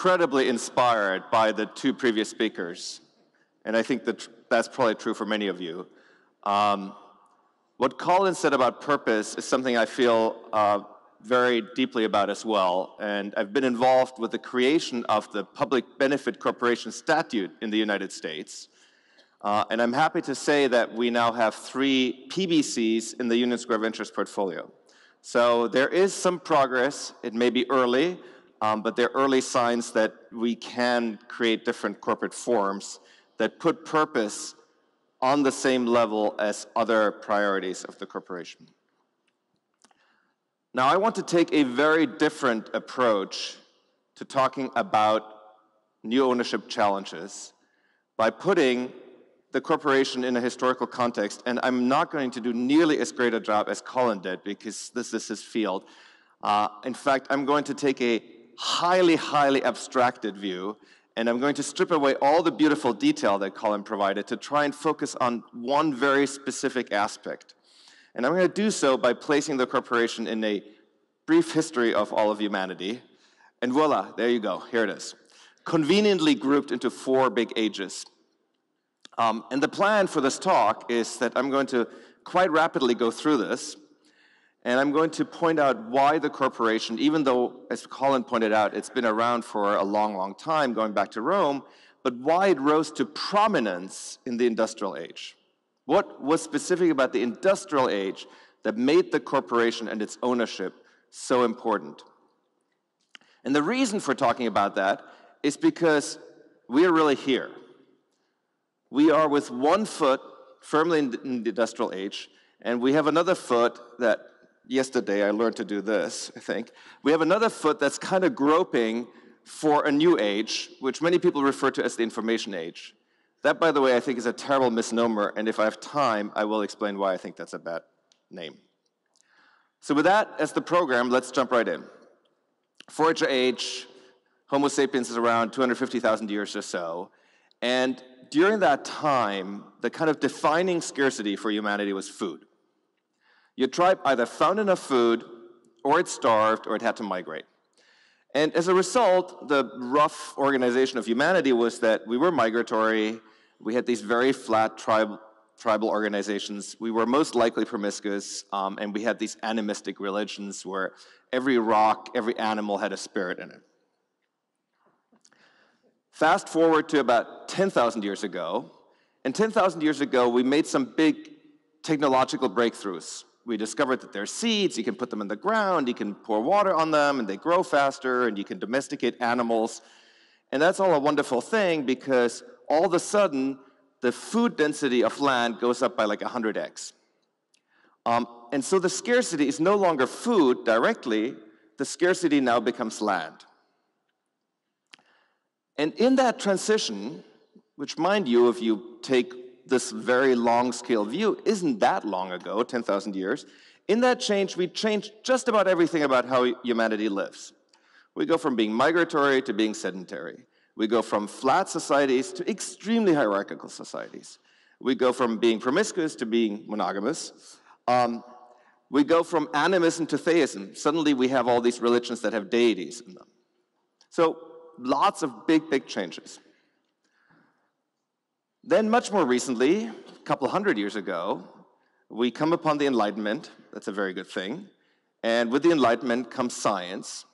incredibly inspired by the two previous speakers, and I think that that's probably true for many of you. Um, what Colin said about purpose is something I feel uh, very deeply about as well, and I've been involved with the creation of the Public Benefit Corporation Statute in the United States. Uh, and I'm happy to say that we now have three PBCs in the Union Square Ventures portfolio. So there is some progress. It may be early, um, but there are early signs that we can create different corporate forms that put purpose on the same level as other priorities of the corporation. Now, I want to take a very different approach to talking about new ownership challenges by putting the corporation in a historical context, and I'm not going to do nearly as great a job as Colin did because this is his field. Uh, in fact, I'm going to take a highly, highly abstracted view, and I'm going to strip away all the beautiful detail that Colin provided to try and focus on one very specific aspect. And I'm going to do so by placing the corporation in a brief history of all of humanity. And voila, there you go, here it is. Conveniently grouped into four big ages. Um, and the plan for this talk is that I'm going to quite rapidly go through this, and I'm going to point out why the corporation, even though, as Colin pointed out, it's been around for a long, long time, going back to Rome, but why it rose to prominence in the industrial age. What was specific about the industrial age that made the corporation and its ownership so important? And the reason for talking about that is because we're really here we are with one foot firmly in the industrial age, and we have another foot that yesterday I learned to do this, I think. We have another foot that's kind of groping for a new age, which many people refer to as the information age. That, by the way, I think is a terrible misnomer, and if I have time, I will explain why I think that's a bad name. So with that as the program, let's jump right in. Forager age, Homo sapiens is around 250,000 years or so, and during that time, the kind of defining scarcity for humanity was food. Your tribe either found enough food, or it starved, or it had to migrate. And as a result, the rough organization of humanity was that we were migratory, we had these very flat tribe, tribal organizations, we were most likely promiscuous, um, and we had these animistic religions where every rock, every animal had a spirit in it. Fast forward to about 10,000 years ago, and 10,000 years ago, we made some big technological breakthroughs. We discovered that there are seeds, you can put them in the ground, you can pour water on them, and they grow faster, and you can domesticate animals. And that's all a wonderful thing because all of a sudden, the food density of land goes up by like 100x. Um, and so the scarcity is no longer food directly, the scarcity now becomes land. And in that transition, which mind you, if you take this very long scale view, isn't that long ago, 10,000 years, in that change, we changed just about everything about how humanity lives. We go from being migratory to being sedentary. We go from flat societies to extremely hierarchical societies. We go from being promiscuous to being monogamous. Um, we go from animism to theism. Suddenly we have all these religions that have deities in them. So lots of big, big changes. Then, much more recently, a couple hundred years ago, we come upon the Enlightenment. That's a very good thing. And with the Enlightenment comes science.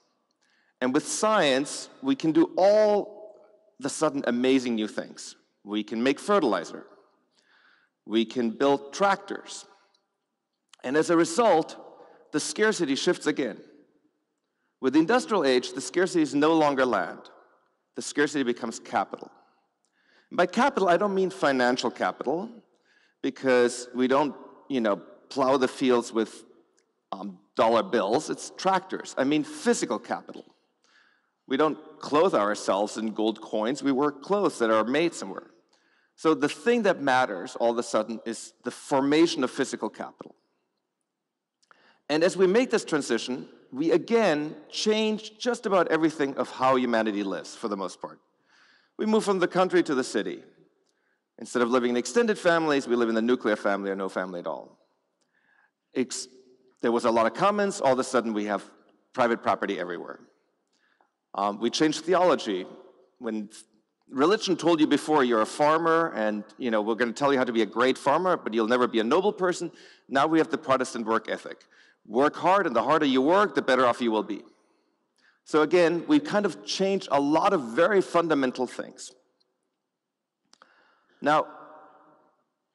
And with science, we can do all the sudden amazing new things. We can make fertilizer. We can build tractors. And as a result, the scarcity shifts again. With the industrial age, the scarcity is no longer land the scarcity becomes capital. By capital, I don't mean financial capital, because we don't, you know, plow the fields with um, dollar bills. It's tractors. I mean physical capital. We don't clothe ourselves in gold coins. We wear clothes that are made somewhere. So the thing that matters all of a sudden is the formation of physical capital. And as we make this transition, we again change just about everything of how humanity lives for the most part. We move from the country to the city. Instead of living in extended families, we live in the nuclear family or no family at all. It's, there was a lot of commons, all of a sudden we have private property everywhere. Um, we changed theology. When religion told you before you're a farmer and you know we're going to tell you how to be a great farmer but you'll never be a noble person now we have the protestant work ethic work hard and the harder you work the better off you will be so again we've kind of changed a lot of very fundamental things now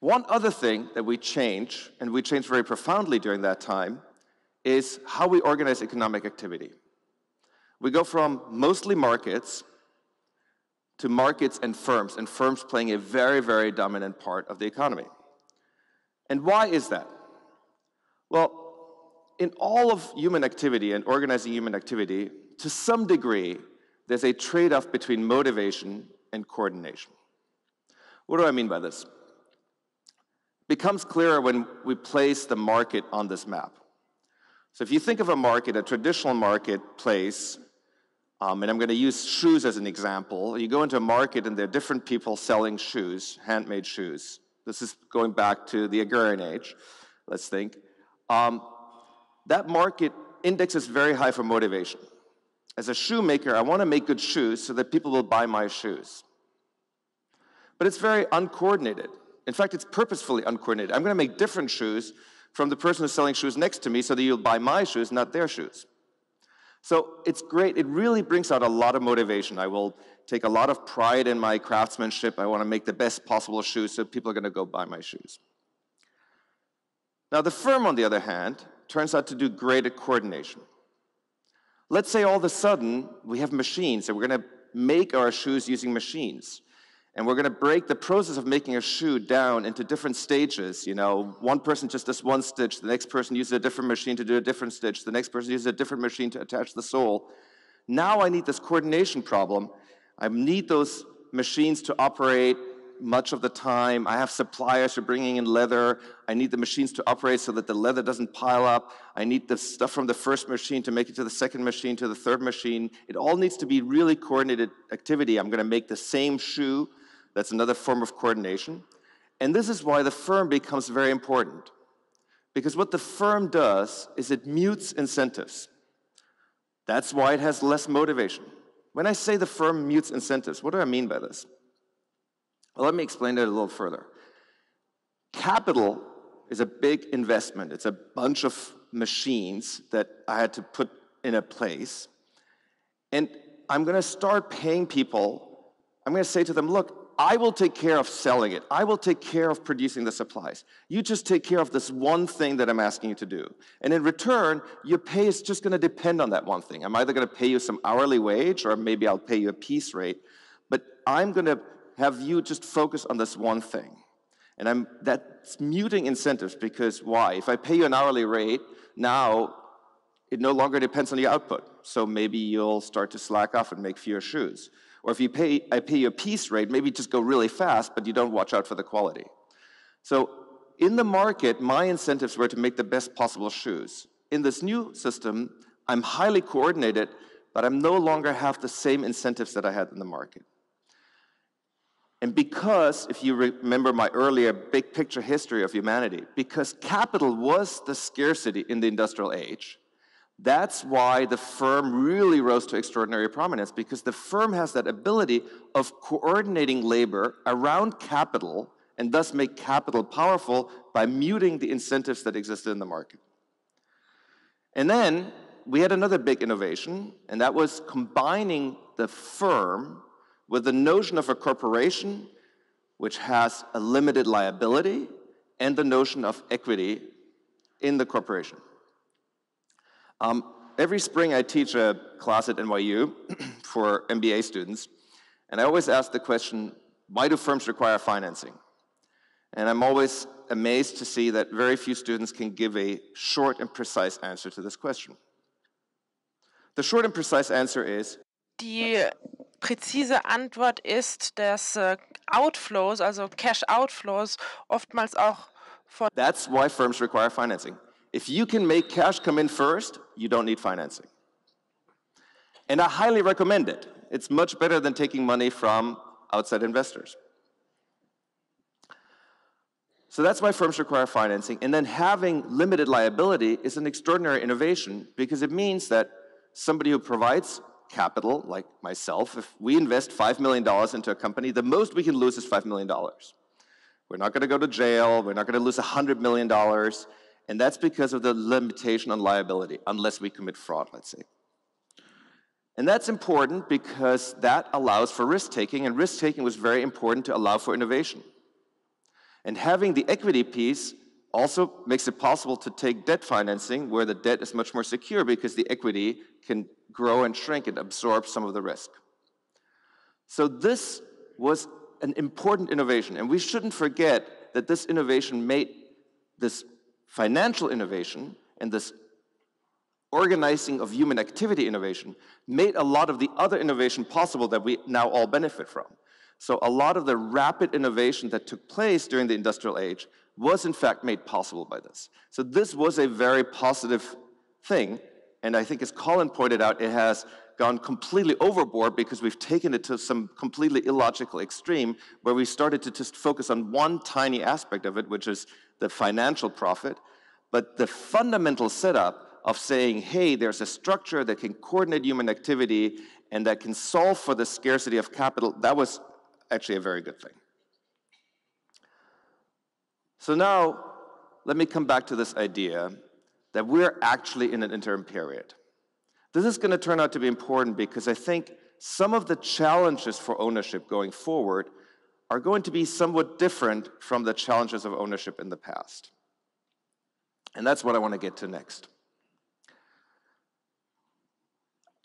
one other thing that we change and we changed very profoundly during that time is how we organize economic activity we go from mostly markets to markets and firms, and firms playing a very, very dominant part of the economy. And why is that? Well, in all of human activity and organizing human activity, to some degree, there's a trade off between motivation and coordination. What do I mean by this? It becomes clearer when we place the market on this map. So if you think of a market, a traditional marketplace um, and I'm going to use shoes as an example. You go into a market and there are different people selling shoes, handmade shoes. This is going back to the agrarian age, let's think. Um, that market index is very high for motivation. As a shoemaker, I want to make good shoes so that people will buy my shoes. But it's very uncoordinated. In fact, it's purposefully uncoordinated. I'm going to make different shoes from the person who's selling shoes next to me so that you'll buy my shoes, not their shoes. So it's great. It really brings out a lot of motivation. I will take a lot of pride in my craftsmanship. I want to make the best possible shoes, so people are going to go buy my shoes. Now, the firm, on the other hand, turns out to do great at coordination. Let's say all of a sudden we have machines and we're going to make our shoes using machines. And we're going to break the process of making a shoe down into different stages. You know, one person just does one stitch, the next person uses a different machine to do a different stitch, the next person uses a different machine to attach the sole. Now I need this coordination problem. I need those machines to operate much of the time. I have suppliers who are bringing in leather. I need the machines to operate so that the leather doesn't pile up. I need the stuff from the first machine to make it to the second machine, to the third machine. It all needs to be really coordinated activity. I'm going to make the same shoe that's another form of coordination. And this is why the firm becomes very important. Because what the firm does is it mutes incentives. That's why it has less motivation. When I say the firm mutes incentives, what do I mean by this? Well, let me explain it a little further. Capital is a big investment. It's a bunch of machines that I had to put in a place. And I'm going to start paying people. I'm going to say to them, look, I will take care of selling it. I will take care of producing the supplies. You just take care of this one thing that I'm asking you to do. And in return, your pay is just going to depend on that one thing. I'm either going to pay you some hourly wage or maybe I'll pay you a piece rate. But I'm going to have you just focus on this one thing. And I'm, that's muting incentives because why? If I pay you an hourly rate, now it no longer depends on your output. So maybe you'll start to slack off and make fewer shoes. Or if you pay, I pay you a piece rate, maybe just go really fast, but you don't watch out for the quality. So in the market, my incentives were to make the best possible shoes. In this new system, I'm highly coordinated, but I'm no longer have the same incentives that I had in the market. And because, if you remember my earlier big picture history of humanity, because capital was the scarcity in the industrial age, that's why the firm really rose to extraordinary prominence, because the firm has that ability of coordinating labor around capital and thus make capital powerful by muting the incentives that existed in the market. And then we had another big innovation, and that was combining the firm with the notion of a corporation which has a limited liability and the notion of equity in the corporation. Um, every spring, I teach a class at NYU for MBA students, and I always ask the question why do firms require financing? And I'm always amazed to see that very few students can give a short and precise answer to this question. The short and precise answer is Die präzise Antwort ist, dass äh, Outflows, also Cash Outflows, oftmals auch von That's why firms require financing. If you can make cash come in first, you don't need financing. And I highly recommend it. It's much better than taking money from outside investors. So that's why firms require financing. And then having limited liability is an extraordinary innovation because it means that somebody who provides capital, like myself, if we invest $5 million into a company, the most we can lose is $5 million. We're not going to go to jail. We're not going to lose $100 million. And that's because of the limitation on liability, unless we commit fraud, let's say. And that's important because that allows for risk taking, and risk taking was very important to allow for innovation. And having the equity piece also makes it possible to take debt financing where the debt is much more secure because the equity can grow and shrink and absorb some of the risk. So this was an important innovation, and we shouldn't forget that this innovation made this financial innovation and this organizing of human activity innovation made a lot of the other innovation possible that we now all benefit from. So a lot of the rapid innovation that took place during the industrial age was in fact made possible by this. So this was a very positive thing. And I think as Colin pointed out, it has gone completely overboard because we've taken it to some completely illogical extreme where we started to just focus on one tiny aspect of it, which is the financial profit. But the fundamental setup of saying, hey, there's a structure that can coordinate human activity and that can solve for the scarcity of capital, that was actually a very good thing. So now, let me come back to this idea that we're actually in an interim period. This is going to turn out to be important because I think some of the challenges for ownership going forward are going to be somewhat different from the challenges of ownership in the past. And that's what I want to get to next.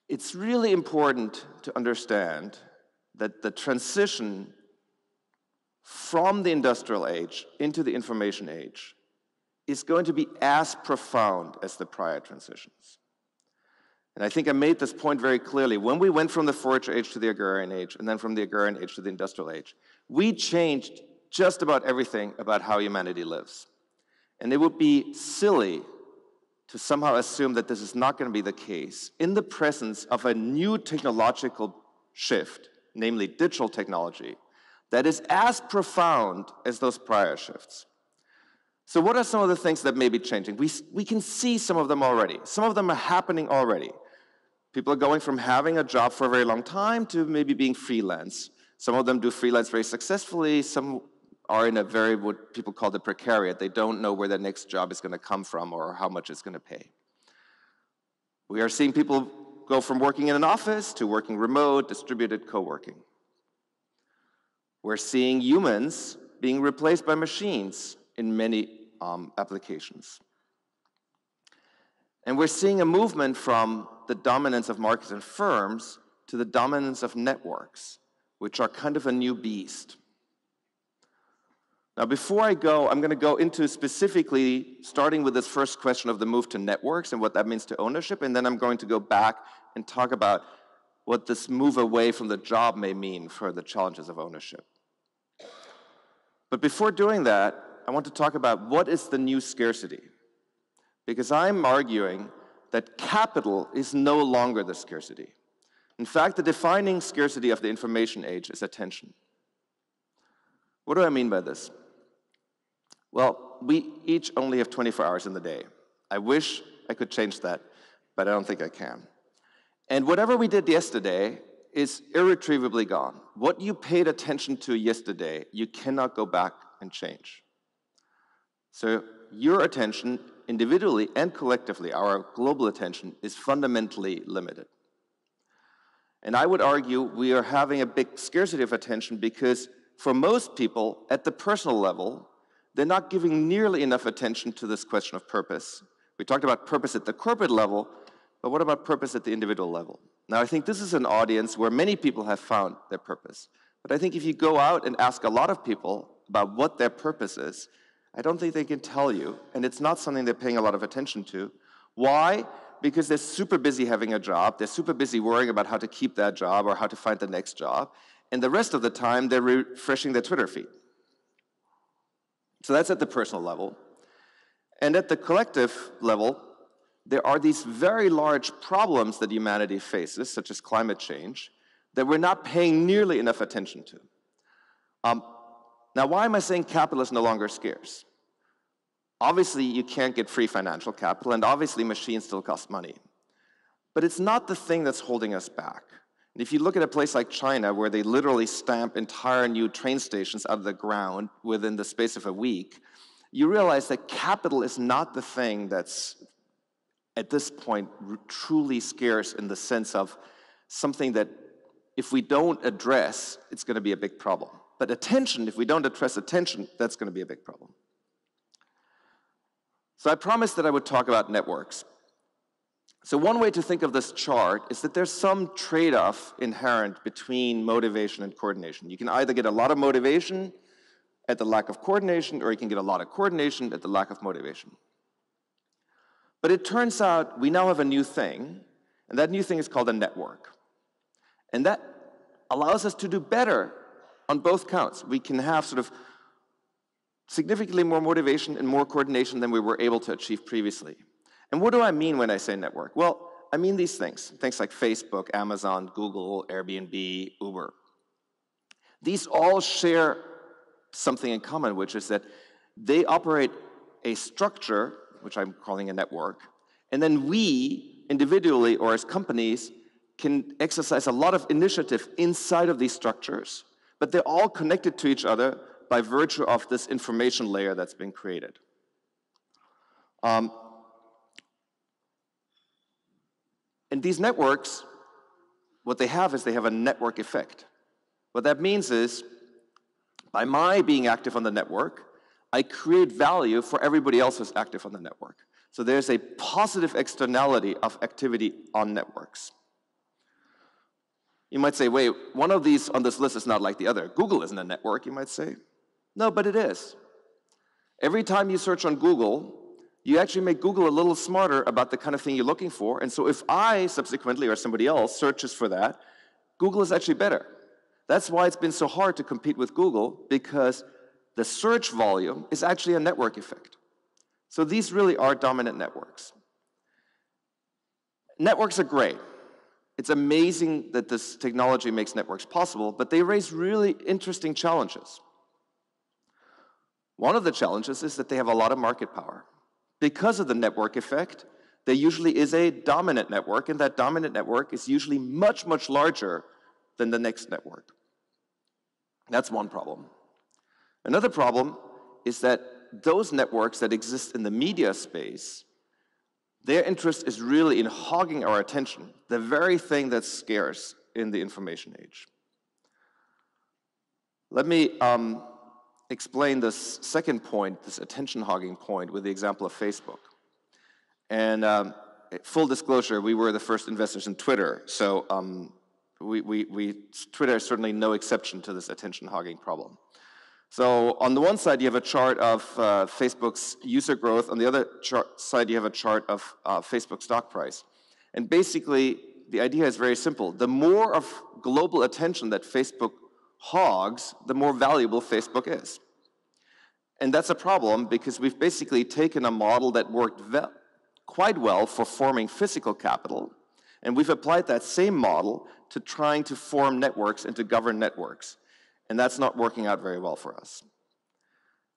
It's really important to understand that the transition from the industrial age into the information age is going to be as profound as the prior transitions. And I think I made this point very clearly. When we went from the forage age to the agrarian age, and then from the agrarian age to the industrial age, we changed just about everything about how humanity lives. And it would be silly to somehow assume that this is not going to be the case in the presence of a new technological shift, namely digital technology, that is as profound as those prior shifts. So, what are some of the things that may be changing? We, we can see some of them already. Some of them are happening already. People are going from having a job for a very long time to maybe being freelance. Some of them do freelance very successfully, some are in a very, what people call the precariat. They don't know where their next job is going to come from or how much it's going to pay. We are seeing people go from working in an office to working remote, distributed co working. We're seeing humans being replaced by machines in many um, applications. And we're seeing a movement from the dominance of markets and firms to the dominance of networks, which are kind of a new beast. Now, before I go, I'm going to go into specifically starting with this first question of the move to networks and what that means to ownership, and then I'm going to go back and talk about what this move away from the job may mean for the challenges of ownership. But before doing that, I want to talk about what is the new scarcity. Because I'm arguing that capital is no longer the scarcity. In fact, the defining scarcity of the information age is attention. What do I mean by this? Well, we each only have 24 hours in the day. I wish I could change that, but I don't think I can. And whatever we did yesterday is irretrievably gone. What you paid attention to yesterday, you cannot go back and change. So your attention, individually and collectively, our global attention, is fundamentally limited. And I would argue we are having a big scarcity of attention because for most people, at the personal level, they're not giving nearly enough attention to this question of purpose. We talked about purpose at the corporate level, but what about purpose at the individual level? Now, I think this is an audience where many people have found their purpose. But I think if you go out and ask a lot of people about what their purpose is, I don't think they can tell you, and it's not something they're paying a lot of attention to. Why? Because they're super busy having a job, they're super busy worrying about how to keep that job or how to find the next job, and the rest of the time they're refreshing their Twitter feed. So that's at the personal level. And at the collective level, there are these very large problems that humanity faces, such as climate change, that we're not paying nearly enough attention to. Um, now, why am I saying capital is no longer scarce? Obviously, you can't get free financial capital, and obviously, machines still cost money. but it's not the thing that's holding us back. And if you look at a place like China, where they literally stamp entire new train stations out of the ground within the space of a week, you realize that capital is not the thing that's, at this point, truly scarce in the sense of something that if we don't address, it's going to be a big problem. But attention, if we don't address attention, that's going to be a big problem. So I promised that I would talk about networks. So one way to think of this chart is that there's some trade-off inherent between motivation and coordination. You can either get a lot of motivation at the lack of coordination, or you can get a lot of coordination at the lack of motivation. But it turns out we now have a new thing, and that new thing is called a network. And that allows us to do better on both counts. We can have sort of significantly more motivation and more coordination than we were able to achieve previously. And what do I mean when I say network? Well, I mean these things, things like Facebook, Amazon, Google, Airbnb, Uber. These all share something in common, which is that they operate a structure, which I'm calling a network, and then we, individually or as companies, can exercise a lot of initiative inside of these structures, but they're all connected to each other by virtue of this information layer that's been created. Um, and these networks, what they have is they have a network effect. What that means is, by my being active on the network, I create value for everybody else who's active on the network. So there's a positive externality of activity on networks. You might say, wait, one of these on this list is not like the other. Google isn't a network, you might say. No, but it is. Every time you search on Google, you actually make Google a little smarter about the kind of thing you're looking for. And so if I subsequently or somebody else searches for that, Google is actually better. That's why it's been so hard to compete with Google because the search volume is actually a network effect. So these really are dominant networks. Networks are great. It's amazing that this technology makes networks possible, but they raise really interesting challenges. One of the challenges is that they have a lot of market power. Because of the network effect, there usually is a dominant network, and that dominant network is usually much, much larger than the next network. That's one problem. Another problem is that those networks that exist in the media space their interest is really in hogging our attention, the very thing that's scarce in the information age. Let me um, explain this second point, this attention hogging point, with the example of Facebook. And um, full disclosure, we were the first investors in Twitter, so um, we, we, we, Twitter is certainly no exception to this attention hogging problem. So on the one side, you have a chart of uh, Facebook's user growth. On the other side, you have a chart of uh, Facebook stock price. And basically, the idea is very simple. The more of global attention that Facebook hogs, the more valuable Facebook is. And that's a problem because we've basically taken a model that worked quite well for forming physical capital, and we've applied that same model to trying to form networks and to govern networks and that's not working out very well for us.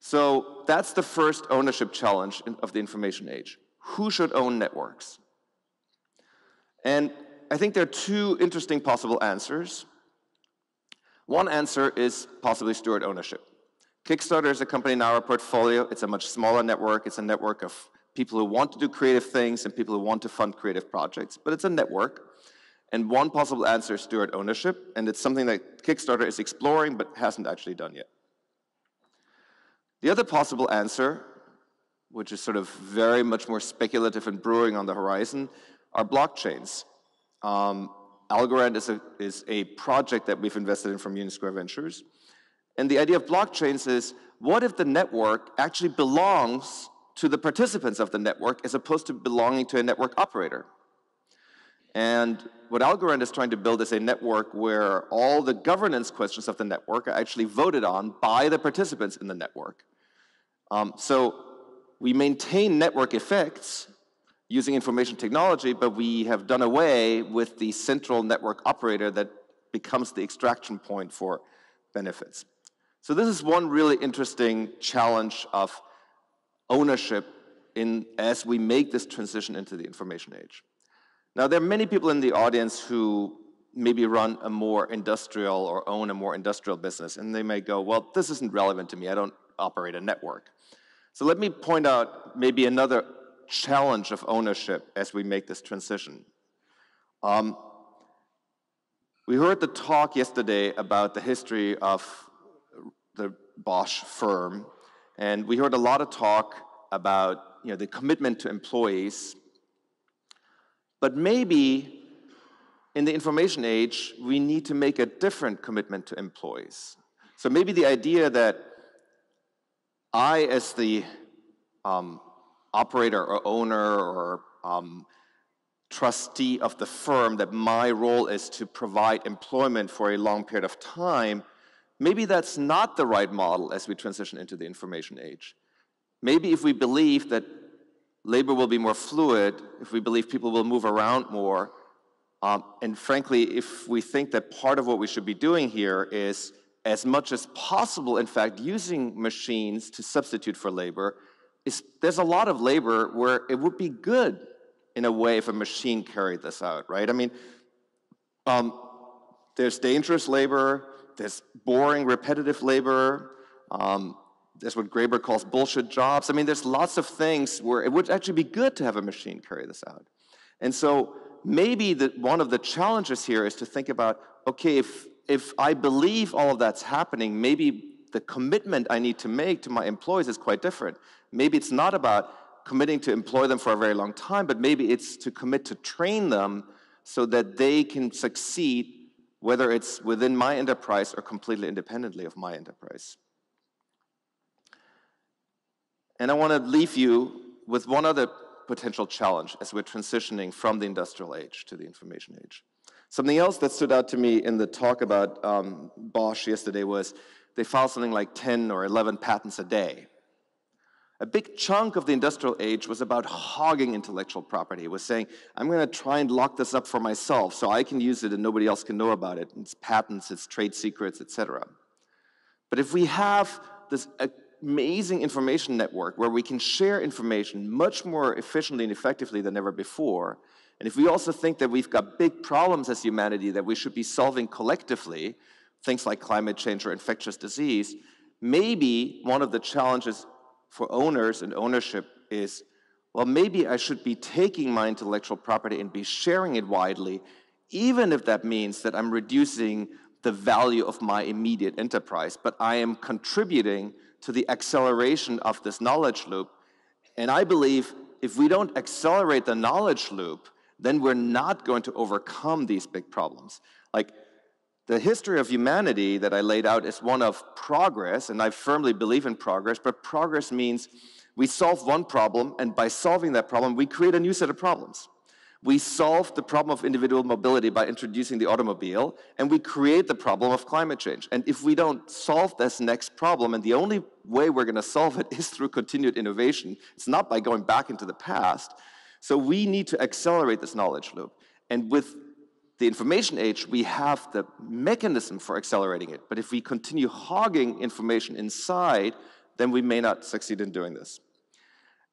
So that's the first ownership challenge of the information age. Who should own networks? And I think there are two interesting possible answers. One answer is possibly steward ownership. Kickstarter is a company in our portfolio. It's a much smaller network. It's a network of people who want to do creative things and people who want to fund creative projects, but it's a network. And one possible answer is steward ownership, and it's something that Kickstarter is exploring but hasn't actually done yet. The other possible answer, which is sort of very much more speculative and brewing on the horizon, are blockchains. Um, Algorand is a, is a project that we've invested in from Union Square Ventures. And the idea of blockchains is, what if the network actually belongs to the participants of the network as opposed to belonging to a network operator? And what Algorand is trying to build is a network where all the governance questions of the network are actually voted on by the participants in the network. Um, so we maintain network effects using information technology, but we have done away with the central network operator that becomes the extraction point for benefits. So this is one really interesting challenge of ownership in, as we make this transition into the information age. Now, there are many people in the audience who maybe run a more industrial or own a more industrial business, and they may go, well, this isn't relevant to me. I don't operate a network. So let me point out maybe another challenge of ownership as we make this transition. Um, we heard the talk yesterday about the history of the Bosch firm, and we heard a lot of talk about you know, the commitment to employees. But maybe in the information age, we need to make a different commitment to employees. So maybe the idea that I, as the um, operator or owner or um, trustee of the firm, that my role is to provide employment for a long period of time, maybe that's not the right model as we transition into the information age. Maybe if we believe that labor will be more fluid, if we believe people will move around more, um, and frankly, if we think that part of what we should be doing here is as much as possible, in fact, using machines to substitute for labor, is there's a lot of labor where it would be good in a way if a machine carried this out, right? I mean, um, there's dangerous labor, there's boring, repetitive labor, um, there's what Graeber calls bullshit jobs. I mean, there's lots of things where it would actually be good to have a machine carry this out. And so maybe the, one of the challenges here is to think about, okay, if, if I believe all of that's happening, maybe the commitment I need to make to my employees is quite different. Maybe it's not about committing to employ them for a very long time, but maybe it's to commit to train them so that they can succeed, whether it's within my enterprise or completely independently of my enterprise. And I want to leave you with one other potential challenge as we're transitioning from the industrial age to the information age. Something else that stood out to me in the talk about um, Bosch yesterday was they file something like 10 or 11 patents a day. A big chunk of the industrial age was about hogging intellectual property. It was saying, I'm going to try and lock this up for myself so I can use it and nobody else can know about it. It's patents, it's trade secrets, etc. But if we have this amazing information network where we can share information much more efficiently and effectively than ever before, and if we also think that we've got big problems as humanity that we should be solving collectively, things like climate change or infectious disease, maybe one of the challenges for owners and ownership is, well, maybe I should be taking my intellectual property and be sharing it widely, even if that means that I'm reducing the value of my immediate enterprise, but I am contributing to the acceleration of this knowledge loop. And I believe if we don't accelerate the knowledge loop, then we're not going to overcome these big problems. Like the history of humanity that I laid out is one of progress, and I firmly believe in progress, but progress means we solve one problem, and by solving that problem, we create a new set of problems. We solve the problem of individual mobility by introducing the automobile, and we create the problem of climate change. And if we don't solve this next problem, and the only way we're going to solve it is through continued innovation, it's not by going back into the past. So we need to accelerate this knowledge loop. And with the information age, we have the mechanism for accelerating it. But if we continue hogging information inside, then we may not succeed in doing this.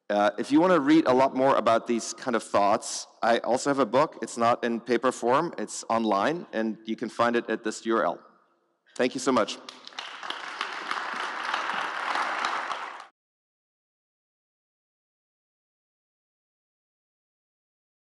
Uh, if you want to read a lot more about these kind of thoughts, I also have a book. It's not in paper form, it's online, and you can find it at this URL. Thank you so much.